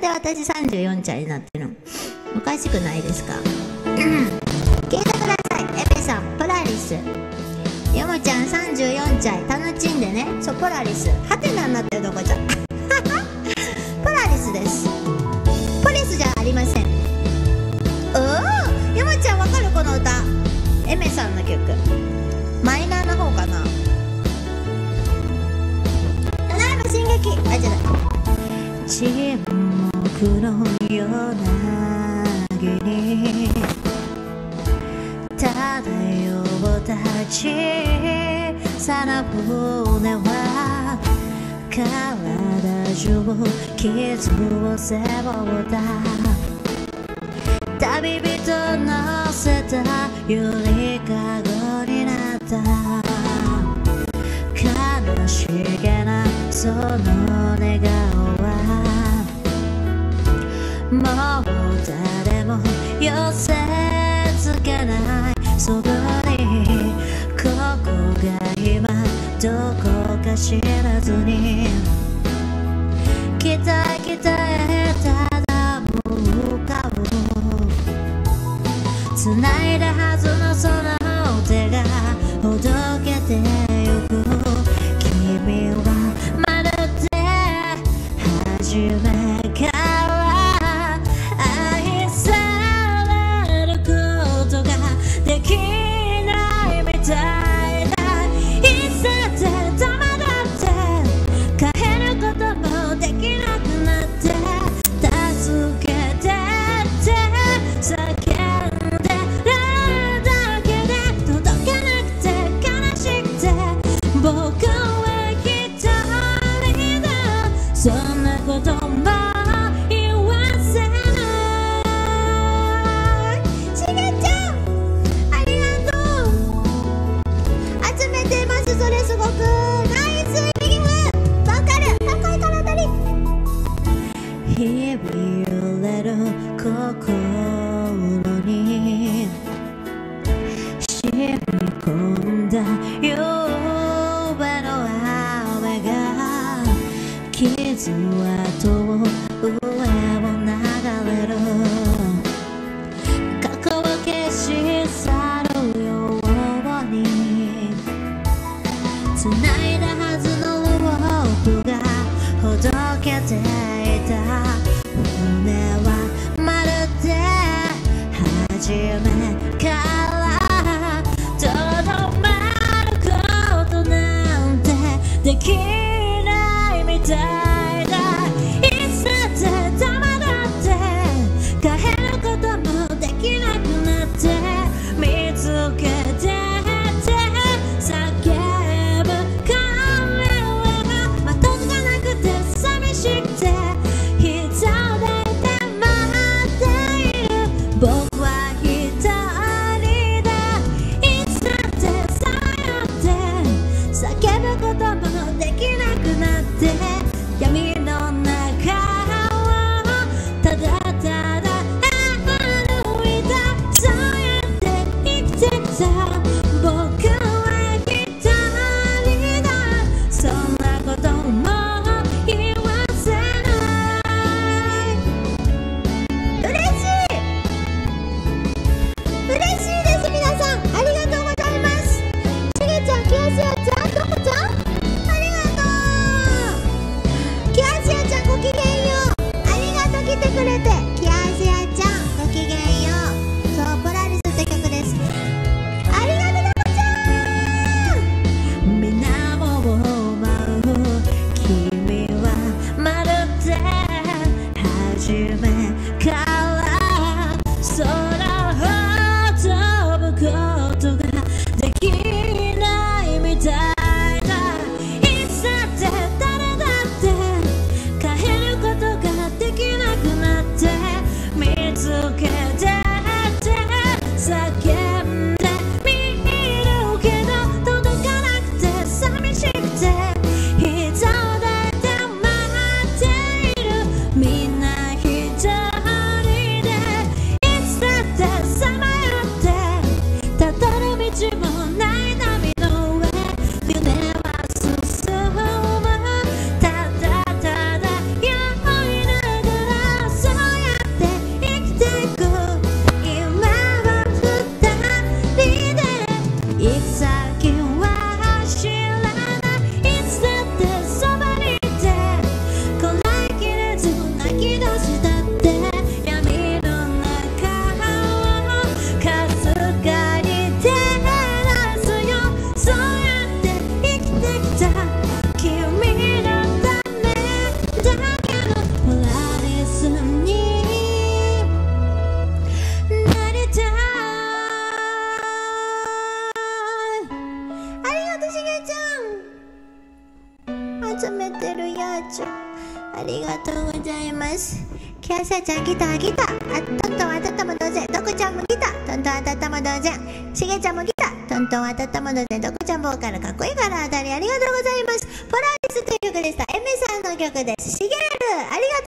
なんで私34歳になってるの。おかしくないですか？聞いてください。エメさんポラリス。ヨモちゃん34歳タヌチンでね。そうポラリス。ハテナになってるとこじゃ ポラリスです。ポリスじゃありません。おおヨモちゃんわかるこの歌。エメさんの曲。マイナーな方かな。ただいま進撃。あじゃない沈黙のような日に漂った小さな船は体中傷を背負った旅人乗せたゆりかごになった悲しげなそのもう誰も寄せつけない。そこにここが今どこか知らずに。北へ北へただ向かう。繋いだはずのそ日々揺れる心に染み込んだ夕べの雨が傷跡を上を流れる過去を消し去るように chilling. めてるやーちゃんありがとうございます。キャちゃんギターギターあドクちゃんもギターちゃんもギタードクちゃんボーカルかっこいいからたりありがとうございます。ポラリスという曲でした。エさんの曲です。ありがとう